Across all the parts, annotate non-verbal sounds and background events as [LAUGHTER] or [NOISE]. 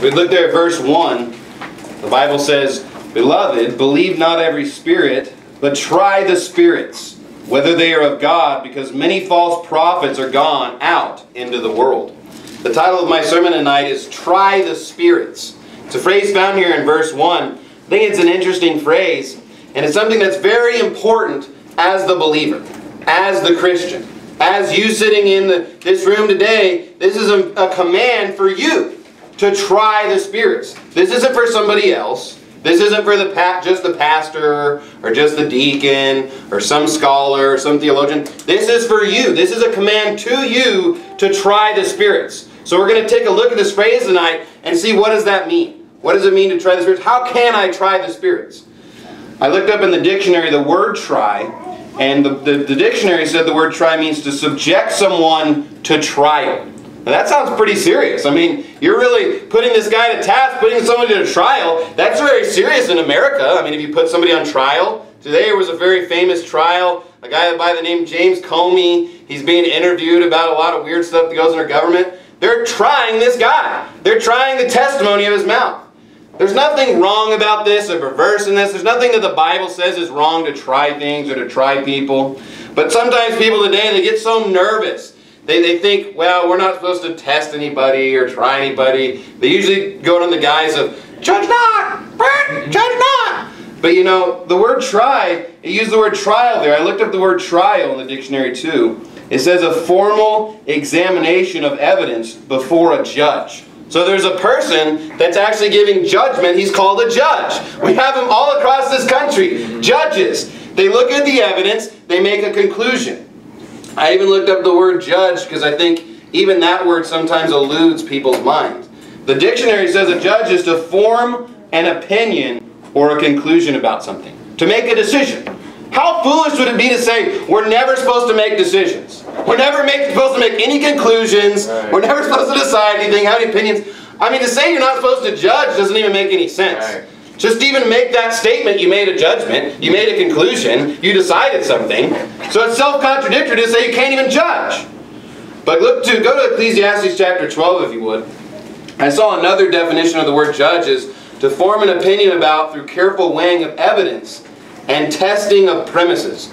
We look there at verse 1. The Bible says, Beloved, believe not every spirit, but try the spirits, whether they are of God, because many false prophets are gone out into the world. The title of my sermon tonight is Try the Spirits. It's a phrase found here in verse 1. I think it's an interesting phrase, and it's something that's very important as the believer, as the Christian. As you sitting in the, this room today, this is a, a command for you to try the spirits. This isn't for somebody else. This isn't for the just the pastor or just the deacon or some scholar or some theologian. This is for you. This is a command to you to try the spirits. So we're going to take a look at this phrase tonight and see what does that mean? What does it mean to try the spirits? How can I try the spirits? I looked up in the dictionary the word try, and the, the, the dictionary said the word try means to subject someone to trial. Now that sounds pretty serious. I mean, you're really putting this guy to task, putting somebody to trial. That's very serious in America. I mean, if you put somebody on trial, today there was a very famous trial. A guy by the name of James Comey, he's being interviewed about a lot of weird stuff that goes in our government. They're trying this guy. They're trying the testimony of his mouth. There's nothing wrong about this or perverse in this. There's nothing that the Bible says is wrong to try things or to try people. But sometimes people today, they get so nervous. They, they think, well, we're not supposed to test anybody or try anybody. They usually go on the guise of, judge not, judge not. But you know, the word try, it used the word trial there. I looked up the word trial in the dictionary too. It says a formal examination of evidence before a judge. So there's a person that's actually giving judgment. He's called a judge. We have them all across this country. Judges. They look at the evidence, they make a conclusion. I even looked up the word judge because I think even that word sometimes eludes people's minds. The dictionary says a judge is to form an opinion or a conclusion about something. To make a decision. How foolish would it be to say we're never supposed to make decisions? We're never make, supposed to make any conclusions. Right. We're never supposed to decide anything, have any opinions. I mean, to say you're not supposed to judge doesn't even make any sense. Right. Just even make that statement, you made a judgment, you made a conclusion, you decided something. So it's self-contradictory to say you can't even judge. But look to, go to Ecclesiastes chapter 12 if you would. I saw another definition of the word judge is to form an opinion about through careful weighing of evidence and testing of premises.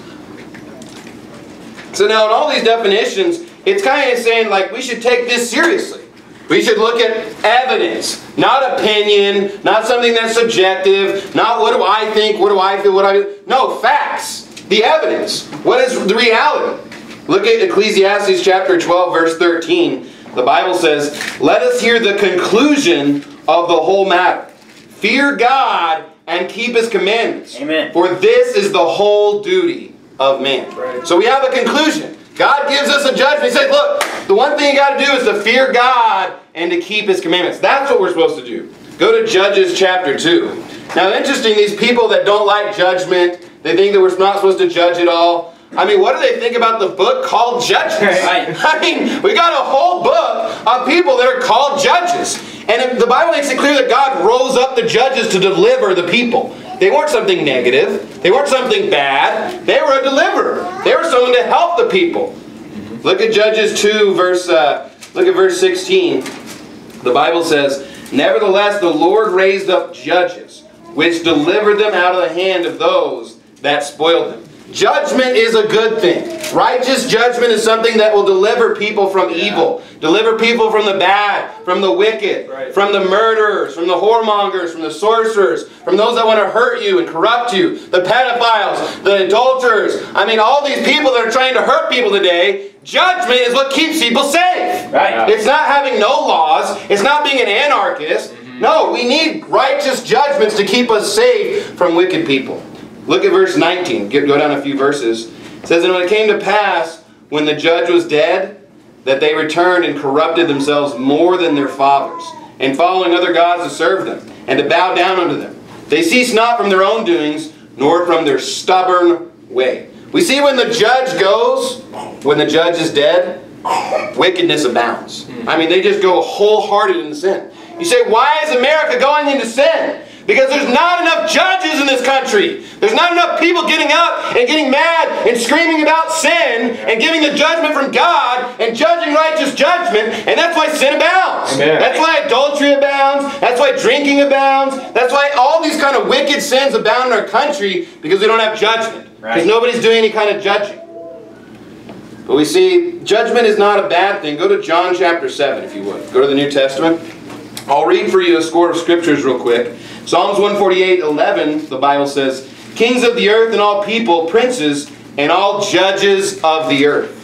So now in all these definitions, it's kind of saying like we should take this seriously. We should look at evidence, not opinion, not something that's subjective, not what do I think, what do I feel, what do I feel. No, facts. The evidence. What is the reality? Look at Ecclesiastes chapter 12, verse 13. The Bible says, Let us hear the conclusion of the whole matter. Fear God and keep his commandments. Amen. For this is the whole duty of man. Right. So we have a conclusion. God gives us a judgment. He says, look, the one thing you got to do is to fear God and to keep his commandments. That's what we're supposed to do. Go to Judges chapter 2. Now, interesting, these people that don't like judgment, they think that we're not supposed to judge at all. I mean, what do they think about the book called Judges? Right. [LAUGHS] I mean, we got a whole book of people that are called judges. And the Bible makes it clear that God rose up the judges to deliver the people. They weren't something negative. They weren't something bad. They were a deliverer. They were someone to help the people. Look at Judges 2, verse, uh, look at verse 16. The Bible says, Nevertheless, the Lord raised up judges, which delivered them out of the hand of those that spoiled them. Judgment is a good thing. Righteous judgment is something that will deliver people from yeah. evil, deliver people from the bad, from the wicked, right. from the murderers, from the whoremongers, from the sorcerers, from those that want to hurt you and corrupt you, the pedophiles, the adulterers. I mean, all these people that are trying to hurt people today. Judgment is what keeps people safe. Right. It's not having no laws. It's not being an anarchist. Mm-hmm. No, we need righteous judgments to keep us safe from wicked people. Look at verse 19. Go down a few verses. It says, And when it came to pass, when the judge was dead, that they returned and corrupted themselves more than their fathers, and following other gods to serve them, and to bow down unto them. They cease not from their own doings, nor from their stubborn way. We see when the judge goes, when the judge is dead, wickedness abounds. Hmm. I mean, they just go wholehearted in sin. You say, why is America going into sin? Because there's not enough judges in this country. There's not enough people getting up and getting mad and screaming about sin and giving the judgment from God and judging righteous judgment. And that's why sin abounds. Amen. That's why adultery abounds. That's why drinking abounds. That's why all these kind of wicked sins abound in our country because we don't have judgment. Because Right. nobody's doing any kind of judging. But we see judgment is not a bad thing. Go to John chapter 7, if you would. Go to the New Testament. I'll read for you a score of scriptures real quick. Psalms 148, 11, the Bible says, Kings of the earth and all people, princes, and all judges of the earth.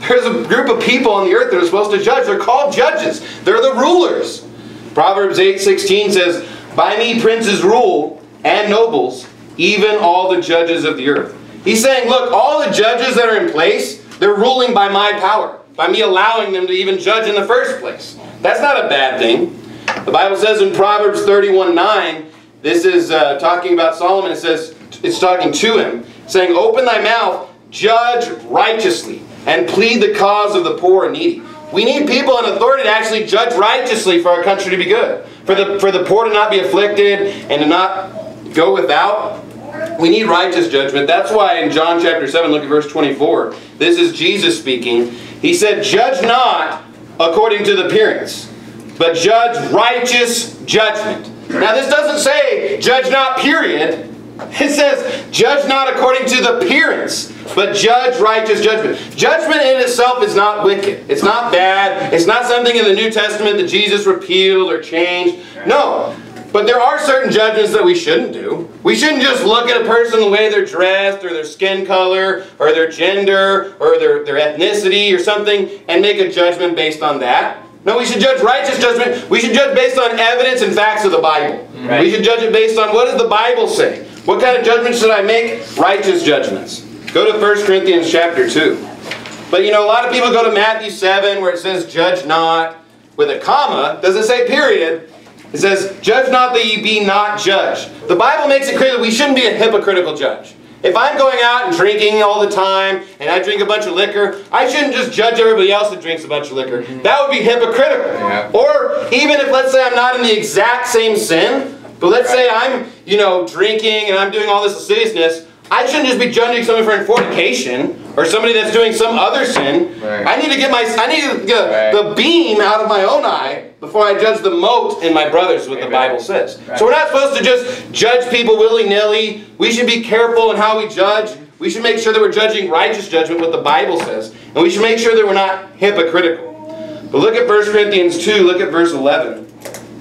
There's a group of people on the earth that are supposed to judge. They're called judges. They're the rulers. Proverbs 8, 16 says, By me princes rule, and nobles, even all the judges of the earth. He's saying, look, all the judges that are in place, they're ruling by my power, by me allowing them to even judge in the first place. That's not a bad thing. The Bible says in Proverbs 31 9, this is uh, talking about Solomon. It says, it's talking to him, saying, Open thy mouth, judge righteously, and plead the cause of the poor and needy. We need people in authority to actually judge righteously for our country to be good. For the, for the poor to not be afflicted and to not go without. We need righteous judgment. That's why in John chapter 7, look at verse 24. This is Jesus speaking. He said, Judge not according to the appearance, but judge righteous judgment. Now, this doesn't say judge not, period. It says, judge not according to the appearance, but judge righteous judgment. Judgment in itself is not wicked. It's not bad. It's not something in the New Testament that Jesus repealed or changed. No. But there are certain judgments that we shouldn't do. We shouldn't just look at a person the way they're dressed, or their skin color, or their gender, or their, their ethnicity, or something, and make a judgment based on that. No, we should judge righteous judgment. We should judge based on evidence and facts of the Bible. Right. We should judge it based on what does the Bible say? What kind of judgments should I make? Righteous judgments. Go to 1 Corinthians chapter 2. But you know, a lot of people go to Matthew 7 where it says, judge not, with a comma. Doesn't say period. It says, judge not that ye be not judged. The Bible makes it clear that we shouldn't be a hypocritical judge. If I'm going out and drinking all the time, and I drink a bunch of liquor, I shouldn't just judge everybody else that drinks a bunch of liquor. Mm-hmm. That would be hypocritical. Yeah. Or even if, let's say, I'm not in the exact same sin, but let's say I'm, you know, drinking and I'm doing all this lasciviousness, I shouldn't just be judging someone for fornication or somebody that's doing some other sin. Right. I need to get my, I need to get Right. the beam out of my own eye before I judge the mote in my brother's, what the Bible says. Right. So we're not supposed to just judge people willy-nilly. We should be careful in how we judge. We should make sure that we're judging righteous judgment, what the Bible says. And we should make sure that we're not hypocritical. But look at 1 Corinthians 2, look at verse 11.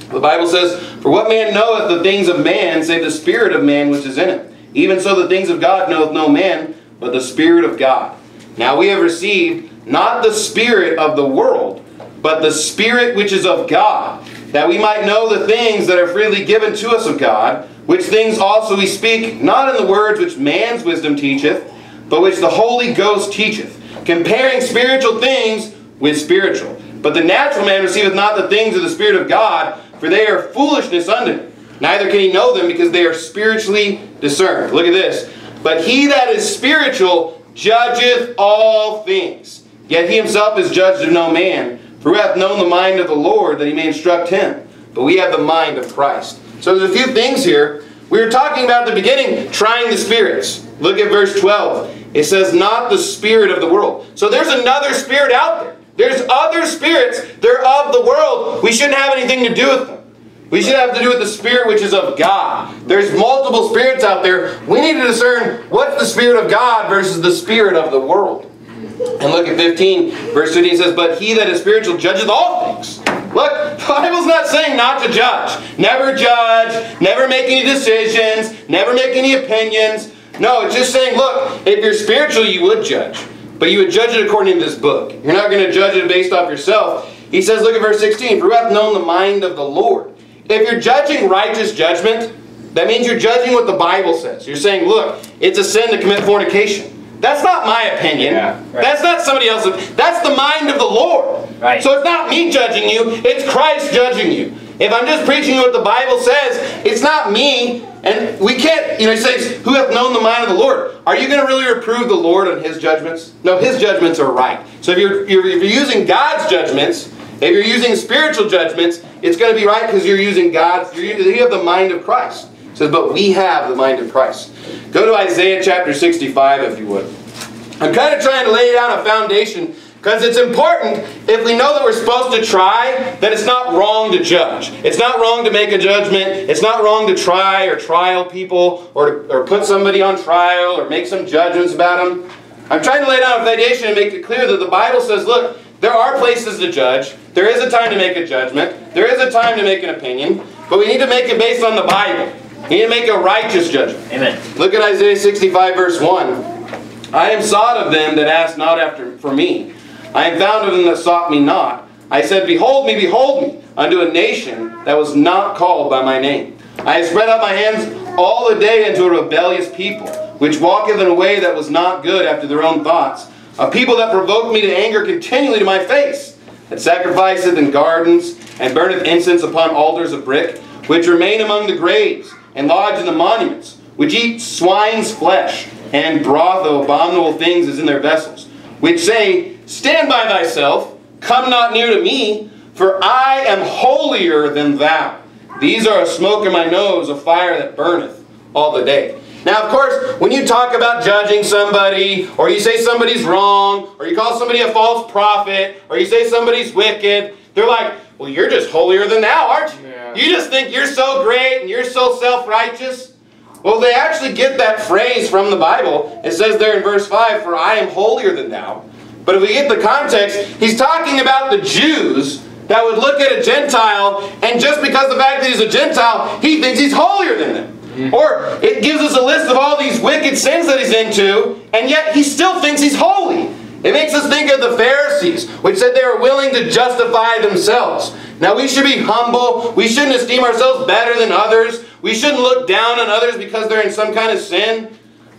The Bible says, For what man knoweth the things of man, save the spirit of man which is in him? Even so the things of God knoweth no man, but the Spirit of God. Now we have received not the Spirit of the world, but the Spirit which is of God, that we might know the things that are freely given to us of God, which things also we speak, not in the words which man's wisdom teacheth, but which the Holy Ghost teacheth, comparing spiritual things with spiritual. But the natural man receiveth not the things of the Spirit of God, for they are foolishness unto him. Neither can he know them because they are spiritually discerned. Look at this. But he that is spiritual judgeth all things. Yet he himself is judged of no man. For who hath known the mind of the Lord that he may instruct him? But we have the mind of Christ. So there's a few things here. We were talking about at the beginning, trying the spirits. Look at verse 12. It says, not the spirit of the world. So there's another spirit out there. There's other spirits. They're of the world. We shouldn't have anything to do with them. We should have to do with the spirit which is of God. There's multiple spirits out there. We need to discern what's the spirit of God versus the spirit of the world. And look at 15, verse 15 says, But he that is spiritual judgeth all things. Look, the [LAUGHS] Bible's not saying not to judge. Never judge, never make any decisions, never make any opinions. No, it's just saying, look, if you're spiritual, you would judge. But you would judge it according to this book. You're not going to judge it based off yourself. He says, look at verse 16, For who hath known the mind of the Lord? If you're judging righteous judgment, that means you're judging what the Bible says. You're saying, look, it's a sin to commit fornication. That's not my opinion. Yeah, right. That's not somebody else's. That's the mind of the Lord. Right. So it's not me judging you, it's Christ judging you. If I'm just preaching you what the Bible says, it's not me. And we can't, you know, he says, Who hath known the mind of the Lord? Are you going to really reprove the Lord on his judgments? No, his judgments are right. So if you're, you're, if you're using God's judgments, if you're using spiritual judgments, it's going to be right because you're using God's, you're, you have the mind of Christ. Says, but we have the mind of Christ. Go to Isaiah chapter 65 if you would. I'm kind of trying to lay down a foundation because it's important if we know that we're supposed to try, that it's not wrong to judge. It's not wrong to make a judgment. It's not wrong to try or trial people or, or put somebody on trial or make some judgments about them. I'm trying to lay down a foundation and make it clear that the Bible says, look, there are places to judge. There is a time to make a judgment. There is a time to make an opinion. But we need to make it based on the Bible. Need to make a righteous judgment. Amen. Look at Isaiah 65 verse 1. I am sought of them that ask not after for me. I am found of them that sought me not. I said, Behold me, behold me, unto a nation that was not called by my name. I have spread out my hands all the day unto a rebellious people, which walketh in a way that was not good after their own thoughts. A people that provoked me to anger continually to my face, that sacrificeth in gardens, and burneth incense upon altars of brick, which remain among the graves, and lodge in the monuments, which eat swine's flesh, and broth of abominable things is in their vessels, which say, Stand by thyself, come not near to me, for I am holier than thou. These are a smoke in my nose, a fire that burneth all the day. Now, of course, when you talk about judging somebody, or you say somebody's wrong, or you call somebody a false prophet, or you say somebody's wicked, they're like, well, you're just holier than thou, aren't you? Yeah. You just think you're so great and you're so self-righteous. Well, they actually get that phrase from the Bible. It says there in verse 5, For I am holier than thou. But if we get the context, he's talking about the Jews that would look at a Gentile, and just because the fact that he's a Gentile, he thinks he's holier than them. Mm-hmm. Or it gives us a list of all these wicked sins that he's into, and yet he still thinks he's holy. It makes us think of the Pharisees, which said they were willing to justify themselves. Now we should be humble. We shouldn't esteem ourselves better than others. We shouldn't look down on others because they're in some kind of sin.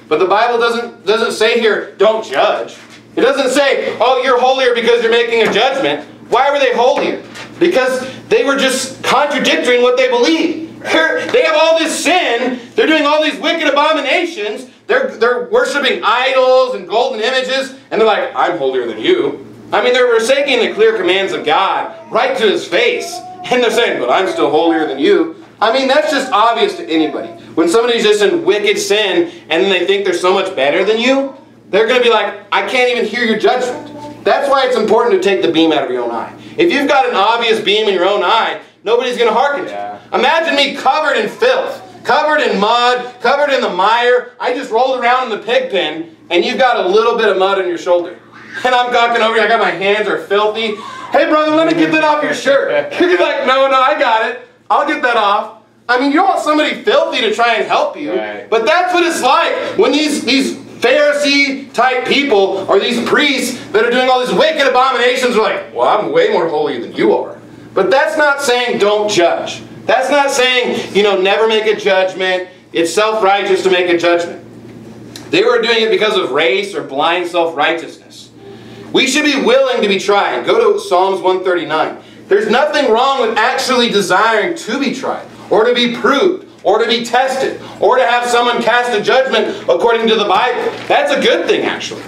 But the Bible doesn't, doesn't say here, don't judge. It doesn't say, oh, you're holier because you're making a judgment. Why were they holier? Because they were just contradicting what they believe. They have all this sin. They're doing all these wicked abominations. They're, they're worshiping idols and golden images. And they're like, I'm holier than you. I mean, they're forsaking the clear commands of God right to his face. And they're saying, but I'm still holier than you. I mean, that's just obvious to anybody. When somebody's just in wicked sin and they think they're so much better than you, they're going to be like, I can't even hear your judgment. That's why it's important to take the beam out of your own eye. If you've got an obvious beam in your own eye, nobody's going to hearken to you. Imagine me covered in filth, covered in mud, covered in the mire. I just rolled around in the pig pen, and you've got a little bit of mud on your shoulder. And I'm gawking over you, I got my hands are filthy. Hey brother, let me get that off your shirt. [LAUGHS] You're like, no, no, I got it. I'll get that off. I mean, you don't want somebody filthy to try and help you. Right. But that's what it's like when these, these Pharisee type people or these priests that are doing all these wicked abominations are like, well, I'm way more holy than you are. But that's not saying don't judge. That's not saying, you know, never make a judgment. It's self-righteous to make a judgment. They were doing it because of race or blind self-righteousness. We should be willing to be tried. Go to Psalms 139. There's nothing wrong with actually desiring to be tried, or to be proved, or to be tested, or to have someone cast a judgment according to the Bible. That's a good thing, actually.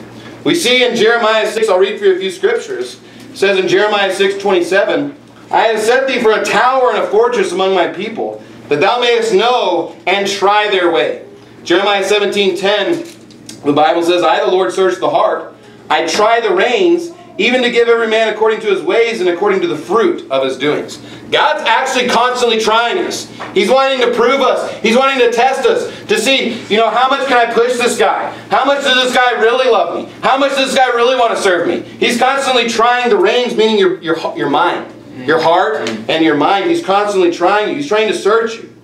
We see in Jeremiah 6, I'll read for you a few scriptures. It says in Jeremiah 6, 27, I have set thee for a tower and a fortress among my people, that thou mayest know and try their way. Jeremiah 17, 10, the Bible says, I, the Lord, search the heart. I try the reins, even to give every man according to his ways and according to the fruit of his doings. God's actually constantly trying us. He's wanting to prove us. He's wanting to test us to see, you know, how much can I push this guy? How much does this guy really love me? How much does this guy really want to serve me? He's constantly trying the reins, meaning your, your, your mind, your heart, and your mind. He's constantly trying you. He's trying to search you.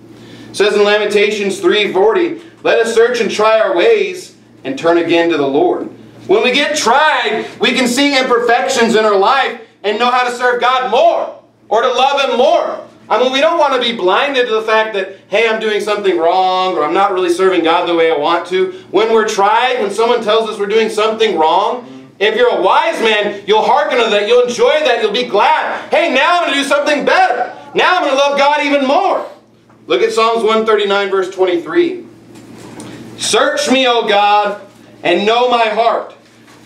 It says in Lamentations 3:40, "Let us search and try our ways and turn again to the Lord." When we get tried, we can see imperfections in our life and know how to serve God more or to love Him more. I mean, we don't want to be blinded to the fact that, hey, I'm doing something wrong or I'm not really serving God the way I want to. When we're tried, when someone tells us we're doing something wrong, if you're a wise man, you'll hearken to that, you'll enjoy that, you'll be glad. Hey, now I'm going to do something better. Now I'm going to love God even more. Look at Psalms 139, verse 23. Search me, O God, and know my heart.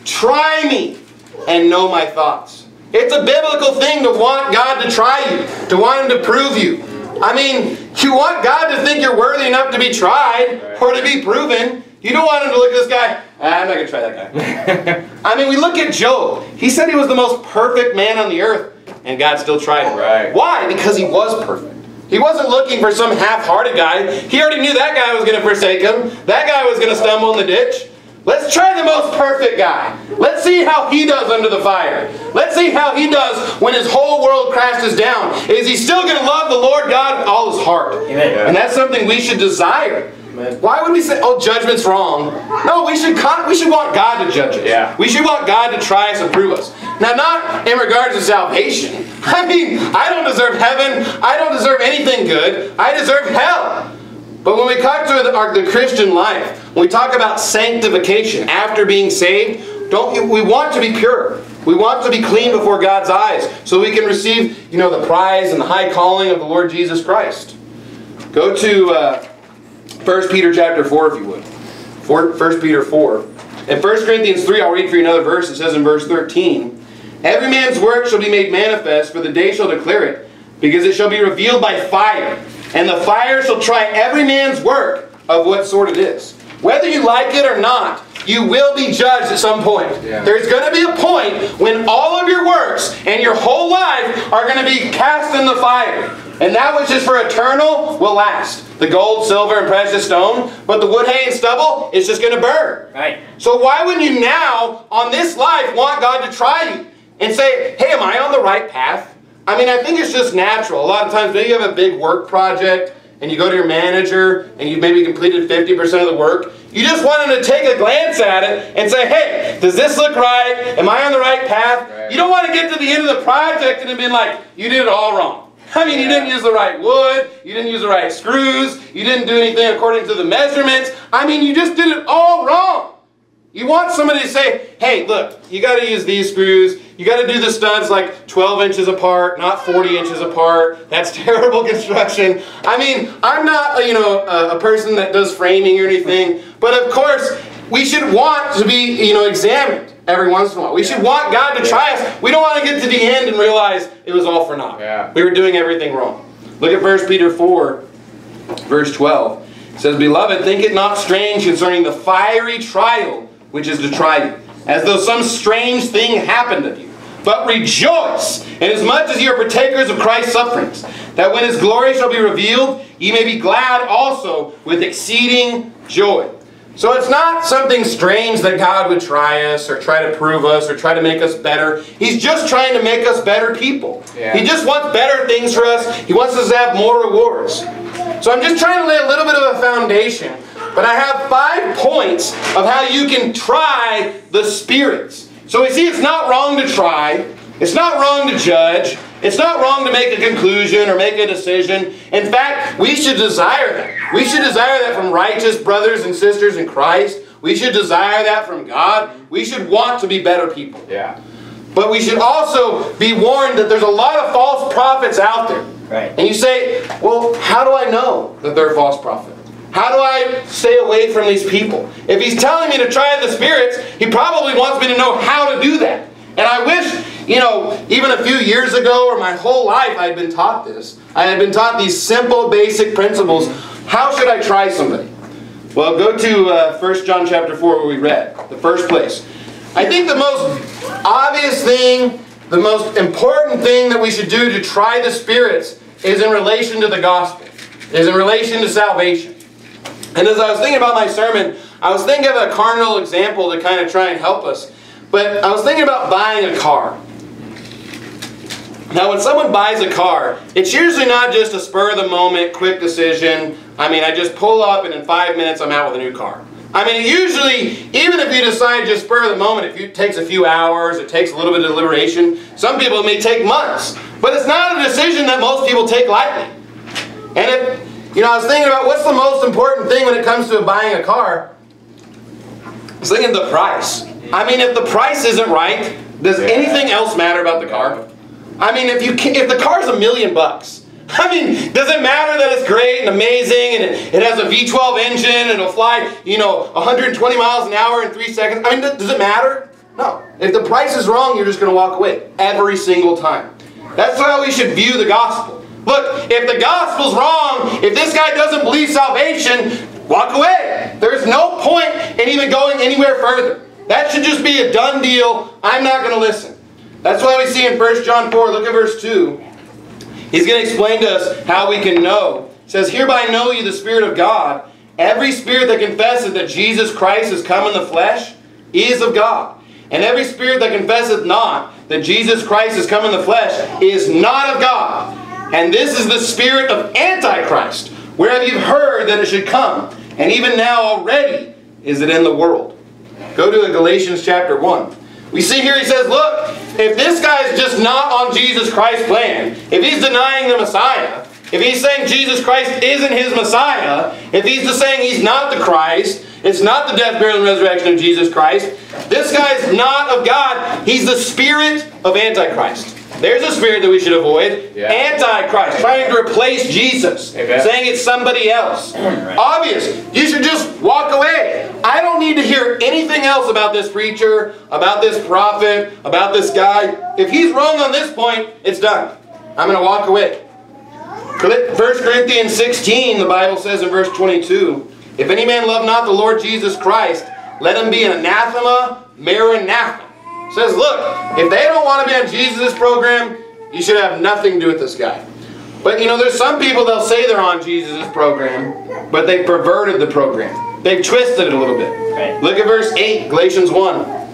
Try me and know my thoughts. It's a biblical thing to want God to try you, to want Him to prove you, I mean, you want God to think you're worthy enough to be tried or to be proven. You don't want him to look at this guy, I'm not going to try that guy. I mean, we look at Job. He said he was the most perfect man on the earth, and God still tried him. Right. Why? Because he was perfect. He wasn't looking for some half-hearted guy. He already knew that guy was going to forsake him. That guy was going to stumble in the ditch. Let's try the most perfect guy. Let's see how he does under the fire. Let's see how he does when his whole world crashes down. Is he still going to love the Lord God with all his heart? Amen. And that's something we should desire. Amen. Why would we say, "Oh, judgment's wrong"? No, we should we should want God to judge us. Yeah. We should want God to try us and prove us. Now, not in regards to salvation. [LAUGHS] I mean, I don't deserve heaven. I don't deserve anything good. I deserve hell. But when we come to the, our, the Christian life, when we talk about sanctification after being saved, don't we want to be pure? We want to be clean before God's eyes, so we can receive, you know, the prize and the high calling of the Lord Jesus Christ. Go to uh, 1 Peter chapter 4, if you would. 4, 1 Peter 4. In 1 Corinthians 3, I'll read for you another verse. It says in verse 13, Every man's work shall be made manifest, for the day shall declare it, because it shall be revealed by fire. And the fire shall try every man's work of what sort it is. Whether you like it or not, you will be judged at some point. Yeah. There's going to be a point when all of your works and your whole life are going to be cast in the fire. And that which is for eternal will last. The gold, silver, and precious stone, but the wood, hay, and stubble is just going to burn. Right. So why wouldn't you now, on this life, want God to try you and say, hey, am I on the right path? I mean, I think it's just natural. A lot of times, maybe you have a big work project and you go to your manager and you've maybe completed 50% of the work. You just want him to take a glance at it and say, hey, does this look right? Am I on the right path? Right. You don't want to get to the end of the project and be like, you did it all wrong. I mean, you didn't use the right wood, you didn't use the right screws, you didn't do anything according to the measurements. I mean, you just did it all wrong. You want somebody to say, hey, look, you got to use these screws. You got to do the studs like 12 inches apart, not 40 inches apart. That's [LAUGHS] terrible construction. I mean, I'm not, you know, a, a person that does framing or anything, but of course, we should want to be, you know, examined every once in a while. We should want God to try us. We don't want to get to the end and realize it was all for naught. Yeah. We were doing everything wrong. Look at 1 Peter 4, verse 12. It says, Beloved, think it not strange concerning the fiery trial which is to try you, as though some strange thing happened to you. But rejoice, inasmuch as ye are partakers of Christ's sufferings, that when his glory shall be revealed, ye may be glad also with exceeding joy. So it's not something strange that God would try us or try to prove us or try to make us better. He's just trying to make us better people. Yeah. He just wants better things for us. He wants us to have more rewards. So I'm just trying to lay a little bit of a foundation. But I have five points of how you can try the spirits. So we see it's not wrong to try. It's not wrong to judge. It's not wrong to make a conclusion or make a decision. In fact, we should desire that. We should desire that from righteous brothers and sisters in Christ. We should desire that from God. We should want to be better people. Yeah. But we should also be warned that there's a lot of false prophets out there. Right. And you say, well, how do I know that they're a false prophet? How do I stay away from these people? If he's telling me to try the spirits, he probably wants me to know how to do that. And I wish, you know, even a few years ago or my whole life I had been taught this. I had been taught these simple, basic principles. How should I try somebody? Well, go to uh, 1 John chapter 4 where we read, the first place. I think the most obvious thing, the most important thing that we should do to try the spirits is in relation to the gospel, is in relation to salvation. And as I was thinking about my sermon, I was thinking of a carnal example to kind of try and help us. But I was thinking about buying a car. Now, when someone buys a car, it's usually not just a spur of the moment, quick decision. I mean, I just pull up and in five minutes I'm out with a new car. I mean, usually, even if you decide just spur of the moment, if it takes a few hours, it takes a little bit of deliberation. Some people may take months. But it's not a decision that most people take lightly. And if, you know, I was thinking about what's the most important thing when it comes to buying a car. I was thinking the price. I mean, if the price isn't right, does anything else matter about the car? I mean, if you can, if the car's a million bucks, [LAUGHS] I mean, does it matter that it's great and amazing and it, it has a V12 engine and it'll fly, you know, 120 miles an hour in three seconds? I mean, th- does it matter? No. If the price is wrong, you're just going to walk away every single time. That's how we should view the gospel. Look, if the gospel's wrong, if this guy doesn't believe salvation, walk away. There's no point in even going anywhere further. That should just be a done deal. I'm not going to listen. That's why we see in 1 John 4, look at verse 2. He's going to explain to us how we can know. It says, Hereby know you the Spirit of God. Every spirit that confesseth that Jesus Christ has come in the flesh is of God. And every spirit that confesseth not that Jesus Christ has come in the flesh is not of God. And this is the spirit of Antichrist, whereof you've heard that it should come. And even now already is it in the world. Go to Galatians chapter 1. We see here he says, look, if this guy is just not on Jesus Christ's plan, if he's denying the Messiah, if he's saying Jesus Christ isn't his Messiah, if he's just saying he's not the Christ, it's not the death, burial, and resurrection of Jesus Christ, this guy's not of God. He's the spirit of Antichrist. There's a spirit that we should avoid. Yeah. Antichrist, trying to replace Jesus, Amen. saying it's somebody else. [CLEARS THROAT] Right. Obvious. You should just walk away. I don't need to hear anything else about this preacher, about this prophet, about this guy. If he's wrong on this point, it's done. I'm going to walk away. 1 Corinthians 16, the Bible says in verse 22, If any man love not the Lord Jesus Christ, let him be an anathema, maranatha. Says, look, if they don't want to be on Jesus' program, you should have nothing to do with this guy. But you know, there's some people they'll say they're on Jesus' program, but they perverted the program. They've twisted it a little bit. Right. Look at verse 8, Galatians 1.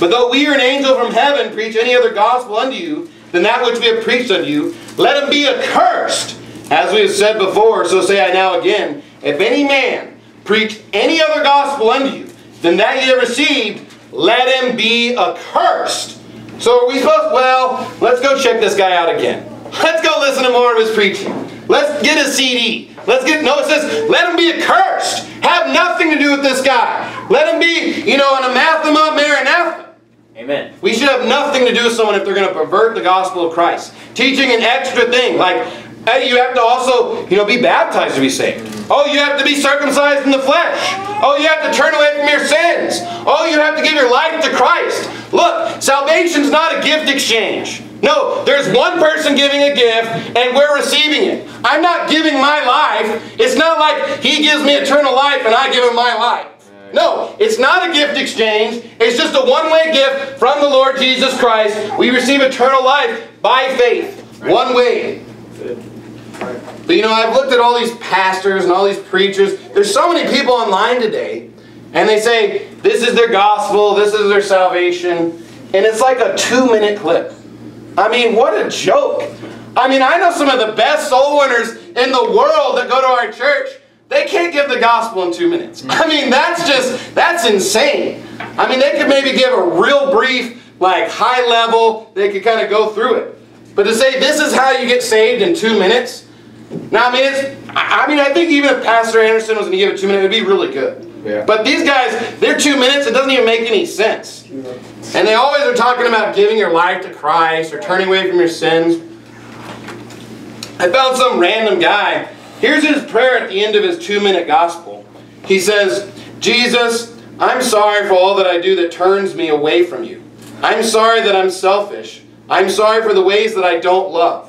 But though we or an angel from heaven preach any other gospel unto you than that which we have preached unto you, let him be accursed. As we have said before, so say I now again, if any man preach any other gospel unto you than that ye have received, let him be accursed. So are we supposed, well, let's go check this guy out again. Let's go listen to more of his preaching. Let's get a CD. Let's get, no, it says, let him be accursed. Have nothing to do with this guy. Let him be, you know, an anathema, maranatha. Amen. We should have nothing to do with someone if they're going to pervert the gospel of Christ. Teaching an extra thing, like Hey, you have to also, you know, be baptized to be saved. Oh, you have to be circumcised in the flesh. Oh, you have to turn away from your sins. Oh, you have to give your life to Christ. Look, salvation's not a gift exchange. No, there's one person giving a gift and we're receiving it. I'm not giving my life. It's not like he gives me eternal life and I give him my life. No, it's not a gift exchange. It's just a one-way gift from the Lord Jesus Christ. We receive eternal life by faith. One way. But you know, I've looked at all these pastors and all these preachers. There's so many people online today, and they say, this is their gospel, this is their salvation, and it's like a two-minute clip. I mean, what a joke. I mean, I know some of the best soul winners in the world that go to our church. They can't give the gospel in two minutes. I mean, that's just, that's insane. I mean, they could maybe give a real brief, like high level, they could kind of go through it. But to say this is how you get saved in two minutes, now I mean it's I mean I think even if Pastor Anderson was going to give it two minutes, it'd be really good. Yeah. But these guys, they're two minutes, it doesn't even make any sense. And they always are talking about giving your life to Christ or turning away from your sins. I found some random guy. Here's his prayer at the end of his two minute gospel. He says, Jesus, I'm sorry for all that I do that turns me away from you. I'm sorry that I'm selfish. I'm sorry for the ways that I don't love.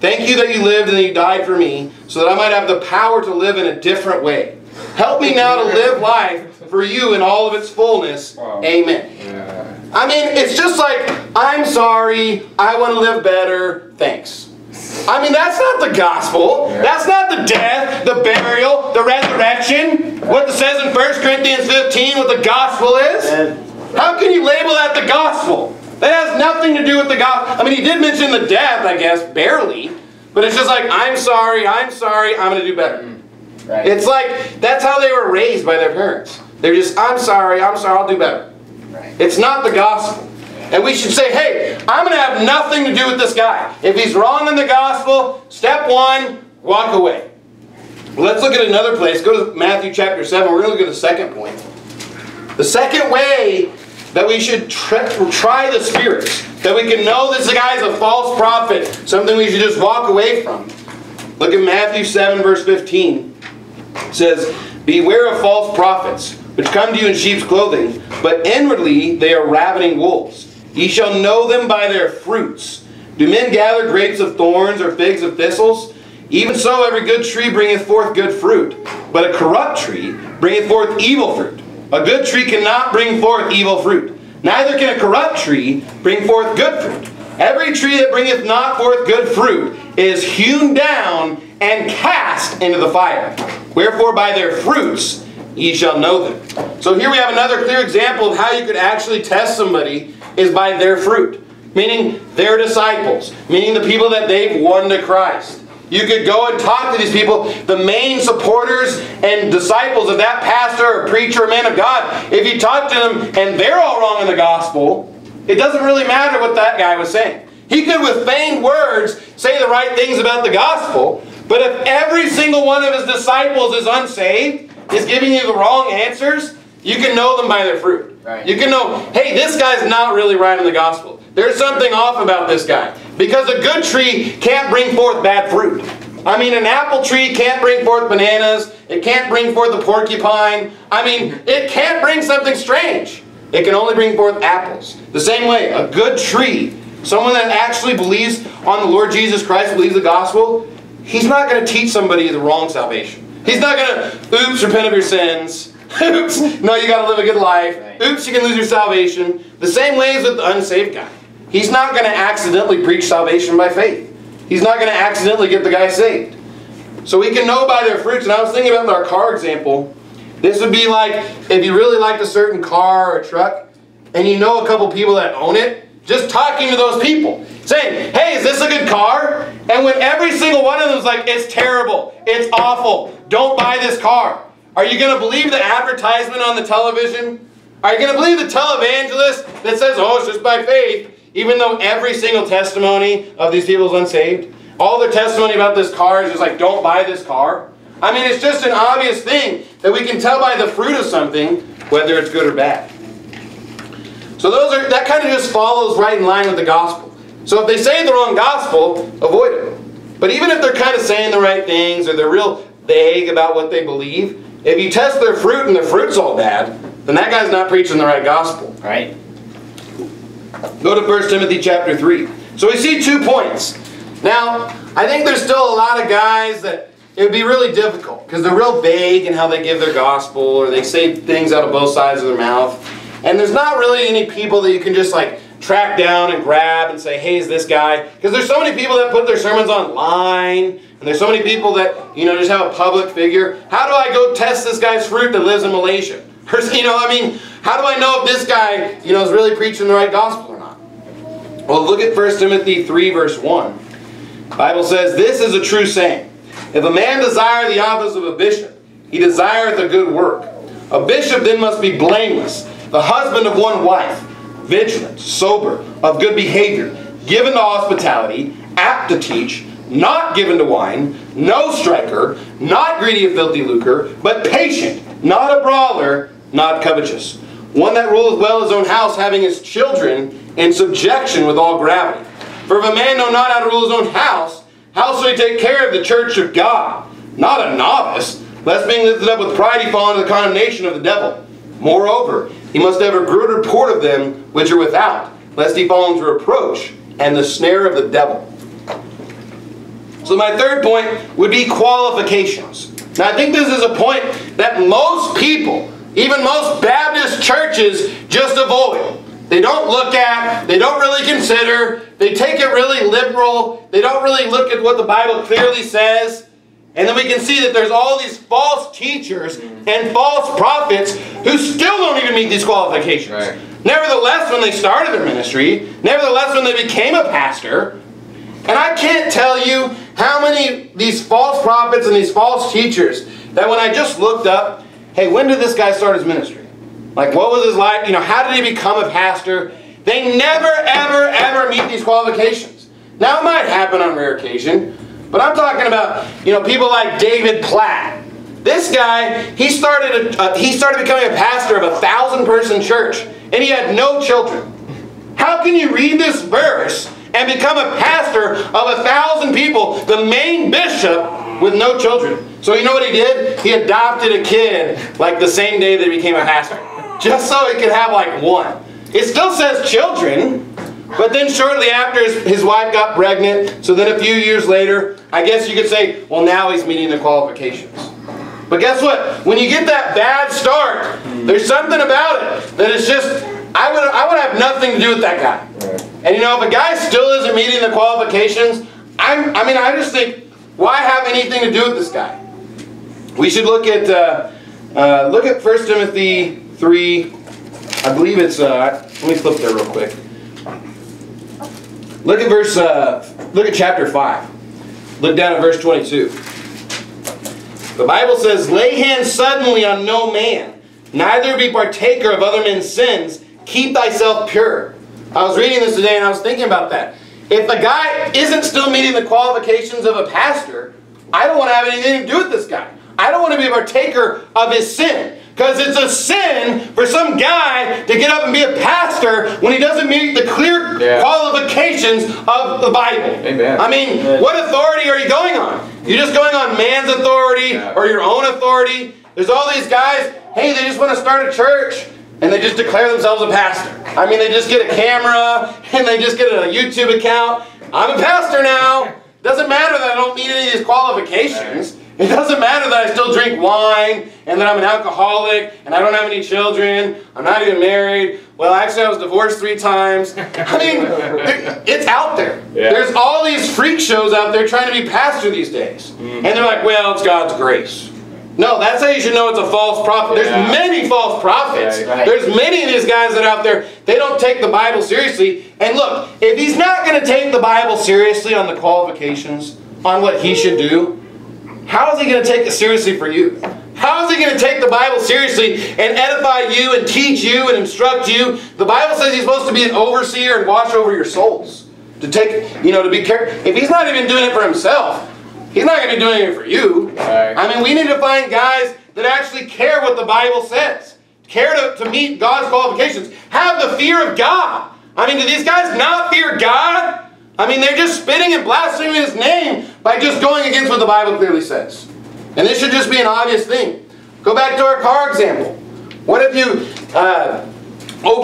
Thank you that you lived and that you died for me so that I might have the power to live in a different way. Help me now to live life for you in all of its fullness. Amen. I mean, it's just like, I'm sorry, I want to live better, thanks. I mean, that's not the gospel. That's not the death, the burial, the resurrection. What it says in 1 Corinthians 15, what the gospel is. How can you label that the gospel? That has nothing to do with the gospel. I mean, he did mention the death, I guess, barely. But it's just like, I'm sorry, I'm sorry, I'm going to do better. Mm, right. It's like, that's how they were raised by their parents. They're just, I'm sorry, I'm sorry, I'll do better. Right. It's not the gospel. And we should say, hey, I'm going to have nothing to do with this guy. If he's wrong in the gospel, step one, walk away. Let's look at another place. Go to Matthew chapter 7. We're going to look at the second point. The second way that we should try the spirits, that we can know this guy's a false prophet, something we should just walk away from. Look at Matthew 7, verse 15. It says, Beware of false prophets, which come to you in sheep's clothing, but inwardly they are ravening wolves. Ye shall know them by their fruits. Do men gather grapes of thorns or figs of thistles? Even so, every good tree bringeth forth good fruit, but a corrupt tree bringeth forth evil fruit. A good tree cannot bring forth evil fruit, neither can a corrupt tree bring forth good fruit. Every tree that bringeth not forth good fruit is hewn down and cast into the fire. Wherefore, by their fruits ye shall know them. So here we have another clear example of how you could actually test somebody is by their fruit. Meaning their disciples. Meaning the people that they've won to Christ. You could go and talk to these people, the main supporters and disciples of that pastor or preacher or man of God. If you talk to them and they're all wrong in the gospel, it doesn't really matter what that guy was saying. He could, with feigned words, say the right things about the gospel, but if every single one of his disciples is unsaved, is giving you the wrong answers, you can know them by their fruit. Right. You can know, hey, this guy's not really right in the gospel. There's something off about this guy. Because a good tree can't bring forth bad fruit. I mean, an apple tree can't bring forth bananas. It can't bring forth a porcupine. I mean, it can't bring something strange. It can only bring forth apples. The same way, a good tree, someone that actually believes on the Lord Jesus Christ, believes the gospel, he's not going to teach somebody the wrong salvation. He's not going to, oops, repent of your sins. [LAUGHS] Oops, no, you got to live a good life. Oops, you can lose your salvation. The same way as with the unsaved guy. He's not going to accidentally preach salvation by faith. He's not going to accidentally get the guy saved. So we can know by their fruits. And I was thinking about our car example. This would be like if you really liked a certain car or truck, and you know a couple people that own it, just talking to those people. Saying, hey, is this a good car? And when every single one of them is like, it's terrible, it's awful, don't buy this car. Are you going to believe the advertisement on the television? Are you going to believe the televangelist that says, oh, it's just by faith? Even though every single testimony of these people is unsaved, all their testimony about this car is just like, don't buy this car. I mean, it's just an obvious thing that we can tell by the fruit of something whether it's good or bad. So those are that kind of just follows right in line with the gospel. So if they say the wrong gospel, avoid it. But even if they're kind of saying the right things or they're real vague about what they believe, if you test their fruit and the fruit's all bad, then that guy's not preaching the right gospel. Right. Go to 1 Timothy chapter 3. So we see two points. Now, I think there's still a lot of guys that it would be really difficult because they're real vague in how they give their gospel or they say things out of both sides of their mouth. And there's not really any people that you can just like track down and grab and say, hey, is this guy? Because there's so many people that put their sermons online and there's so many people that, you know, just have a public figure. How do I go test this guy's fruit that lives in Malaysia? [LAUGHS] You know, I mean, how do I know if this guy, you know, is really preaching the right gospel or not? Well, look at 1 Timothy 3, verse 1. The Bible says, This is a true saying. If a man desire the office of a bishop, he desireth a good work. A bishop then must be blameless, the husband of one wife, vigilant, sober, of good behavior, given to hospitality, apt to teach, not given to wine, no striker, not greedy of filthy lucre, but patient, not a brawler, not covetous. One that ruleth well his own house, having his children in subjection with all gravity. For if a man know not how to rule his own house, how shall he take care of the church of God? Not a novice, lest being lifted up with pride he fall into the condemnation of the devil. Moreover, he must have a good report of them which are without, lest he fall into reproach and the snare of the devil. So my third point would be qualifications. Now I think this is a point that most people, even most Baptist churches, just avoid. They don't look at, they don't really consider, they take it really liberal, they don't really look at what the Bible clearly says. And then we can see that there's all these false teachers and false prophets who still don't even meet these qualifications. Right. Nevertheless, when they started their ministry, nevertheless, when they became a pastor, and I can't tell you how many these false prophets and these false teachers that when I just looked up, hey, when did this guy start his ministry? Like, what was his life? You know, how did he become a pastor? They never, ever, ever meet these qualifications. Now, it might happen on rare occasion, but I'm talking about, you know, people like David Platt. This guy, he started, a, he started becoming a pastor of a thousand person church, and he had no children. How can you read this verse and become a pastor of a thousand people, the main bishop with no children? So you know what he did? He adopted a kid like the same day that he became a pastor just so he could have like one. It still says children, But then shortly after, his, his wife got pregnant. So then a few years later, I guess you could say, well, now he's meeting the qualifications. But guess what? When you get that bad start, there's something about it that is just, I would, I would have nothing to do with that guy. And you know, if a guy still isn't meeting the qualifications, I'm, I mean, I just think, why have anything to do with this guy? We should look at, uh, uh, look at 1 Timothy 3, I believe it's, uh, let me flip there real quick. Look at verse, uh, look at chapter 5. Look down at verse 22. The Bible says, Lay hands suddenly on no man, neither be partaker of other men's sins, keep thyself pure. I was reading this today and I was thinking about that. If a guy isn't still meeting the qualifications of a pastor, I don't want to have anything to do with this guy. I don't want to be a partaker of his sin. Because it's a sin for some guy to get up and be a pastor when he doesn't meet the clear yeah. qualifications of the Bible. Amen. I mean, Amen. what authority are you going on? You're just going on man's authority yeah. or your own authority. There's all these guys, hey, they just want to start a church and they just declare themselves a pastor. I mean, they just get a camera [LAUGHS] and they just get a YouTube account. I'm a pastor now. Doesn't matter that I don't meet any of these qualifications. It doesn't matter that I still drink wine and that I'm an alcoholic and I don't have any children. I'm not even married. Well, actually, I was divorced three times. [LAUGHS] I mean, it's out there. Yeah. There's all these freak shows out there trying to be pastor these days. Mm. And they're like, well, it's God's grace. No, that's how you should know it's a false prophet. There's many false prophets. Right, right. There's many of these guys that are out there, they don't take the Bible seriously. And look, if he's not going to take the Bible seriously on the qualifications, on what he should do, how is he going to take it seriously for you? How is he going to take the Bible seriously and edify you and teach you and instruct you? The Bible says he's supposed to be an overseer and watch over your souls. To take, you know, to be careful. If he's not even doing it for himself, he's not going to be doing it for you. Right. I mean, we need to find guys that actually care what the Bible says. Care to, to meet God's qualifications. Have the fear of God. I mean, do these guys not fear God? I mean, they're just spitting and blaspheming his name by just going against what the Bible clearly says. And this should just be an obvious thing. Go back to our car example. What if you uh,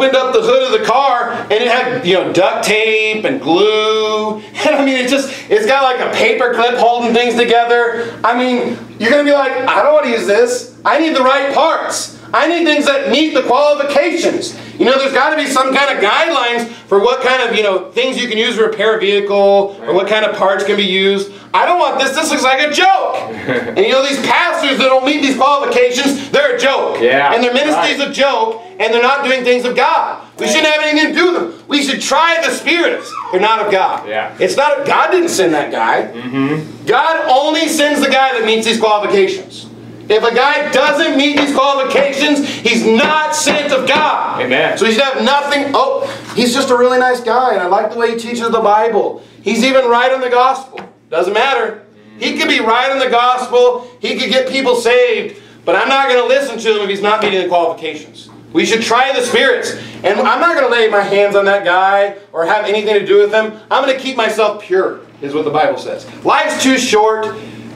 opened up the hood of the car and it had, you know, duct tape and glue? And [LAUGHS] I mean, it just, it's got like a paper clip holding things together. I mean, you're going to be like, I don't want to use this. I need the right parts. I need things that meet the qualifications. You know, there's got to be some kind of guidelines for what kind of, you know, things you can use to repair a vehicle or what kind of parts can be used. I don't want this. This looks like a joke. [LAUGHS] and you know, these pastors that don't meet these qualifications, they're a joke. Yeah. And their ministry's right. a joke, and they're not doing things of God. We shouldn't have anything to do with them. We should try the spirits. They're not of God. Yeah. It's not, God didn't send that guy. Mm-hmm. God only sends the guy that meets these qualifications. If a guy doesn't meet these qualifications, he's not sent of God. Amen. So he should have nothing. Oh, he's just a really nice guy, and I like the way he teaches the Bible. He's even right on the gospel. Doesn't matter. He could be right on the gospel. He could get people saved. But I'm not going to listen to him if he's not meeting the qualifications. We should try the spirits. And I'm not going to lay my hands on that guy or have anything to do with him. I'm going to keep myself pure, is what the Bible says. Life's too short.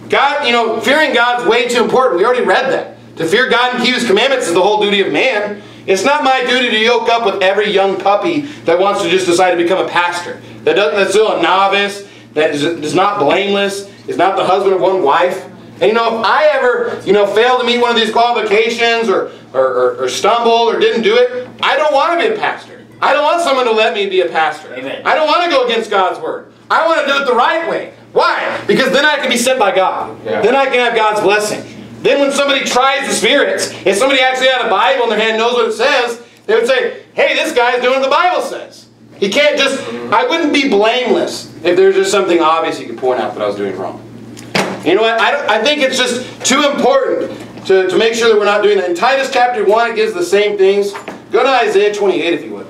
God, you know, fearing God's way too important. We already read that. To fear God and keep His commandments is the whole duty of man. It's not my duty to yoke up with every young puppy that wants to just decide to become a pastor. That doesn't, that's still a novice, that is, is not blameless, is not the husband of one wife. And you know, if I ever, you know, fail to meet one of these qualifications or, or, or, or stumble or didn't do it, I don't want to be a pastor. I don't want someone to let me be a pastor. Amen. I don't want to go against God's word. I want to do it the right way. Why? Because then I can be sent by God. Yeah. Then I can have God's blessing. Then when somebody tries the spirits, if somebody actually had a Bible in their hand knows what it says, they would say, hey, this guy's doing what the Bible says. He can't just, I wouldn't be blameless if there's just something obvious you could point out that I was doing wrong. You know what? I, I think it's just too important to, to make sure that we're not doing that. In Titus chapter 1, it gives the same things. Go to Isaiah 28 if you would.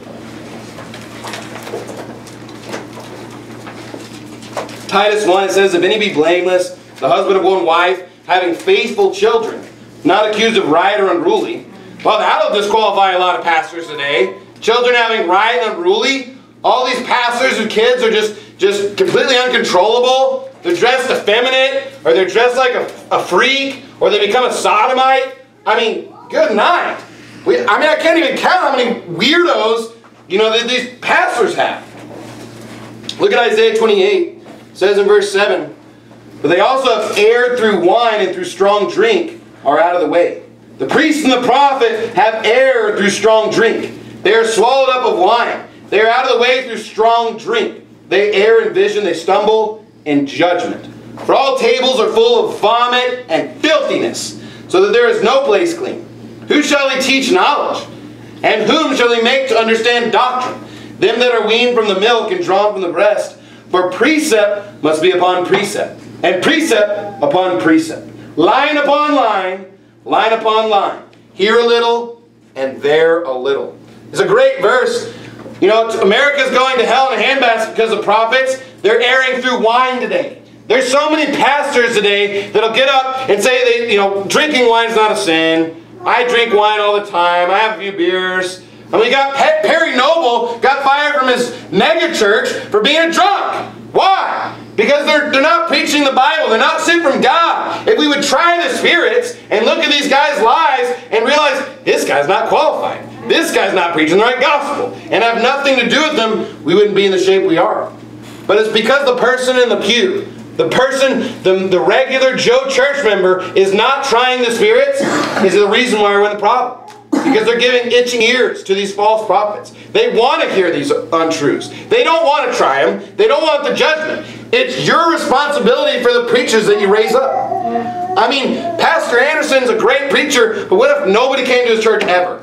Titus 1, it says, If any be blameless, the husband of one wife, having faithful children, not accused of riot or unruly. Well, that'll disqualify a lot of pastors today. Children having riot and unruly. All these pastors whose kids are just, just completely uncontrollable. They're dressed effeminate, or they're dressed like a, a freak, or they become a sodomite. I mean, good night. We, I mean, I can't even count how many weirdos, you know, these pastors have. Look at Isaiah 28. It says in verse 7, But they also have erred through wine and through strong drink are out of the way. The priest and the prophet have erred through strong drink. They are swallowed up of wine. They are out of the way through strong drink. They err in vision, they stumble in judgment. For all tables are full of vomit and filthiness, so that there is no place clean. Who shall he teach knowledge? And whom shall he make to understand doctrine? Them that are weaned from the milk and drawn from the breast. For precept must be upon precept, and precept upon precept. Line upon line, line upon line. Here a little, and there a little. It's a great verse. You know, America's going to hell in a handbasket because of prophets. They're erring through wine today. There's so many pastors today that'll get up and say, they, you know, drinking wine is not a sin. I drink wine all the time. I have a few beers. And we got Perry Noble got fired from his mega church for being a drunk. Why? Because they're, they're not preaching the Bible. They're not sent from God. If we would try the spirits and look at these guys' lives and realize this guy's not qualified. This guy's not preaching the right gospel. And have nothing to do with them, we wouldn't be in the shape we are. But it's because the person in the pew the person, the, the regular Joe church member is not trying the spirits is the reason why we're in the problem. Because they're giving itching ears to these false prophets. They want to hear these untruths. They don't want to try them. They don't want the judgment. It's your responsibility for the preachers that you raise up. I mean, Pastor Anderson's a great preacher, but what if nobody came to his church ever?